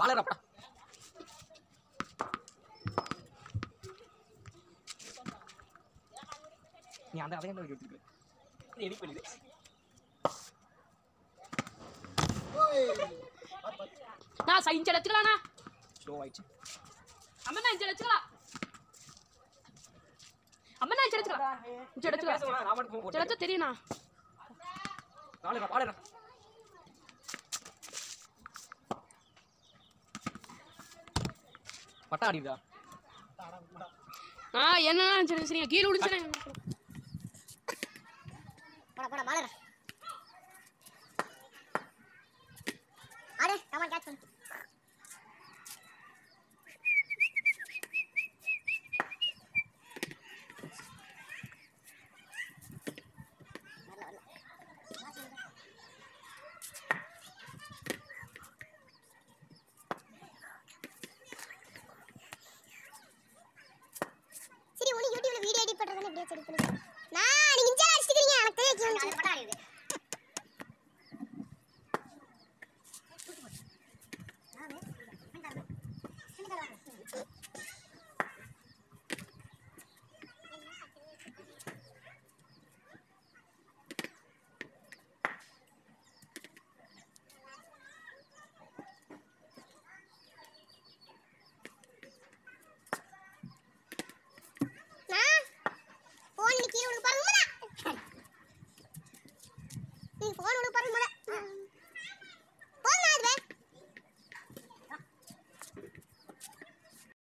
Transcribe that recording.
வாழறப்பா நீ அந்த நீ எடிட் பண்ணிடு. நான் சைன்ஸ் எடுத்துக்கலாண்ணா ஸ்லோ ஆயிடுச்சு. அம்மா நான் இஞ்சு அம்மா எடுத்து தெரியுண்ணா வாழறா வாழறா பட்டா அடிக்குதா? ஆ என்ன கீழே வச்சிருக்கணும் para el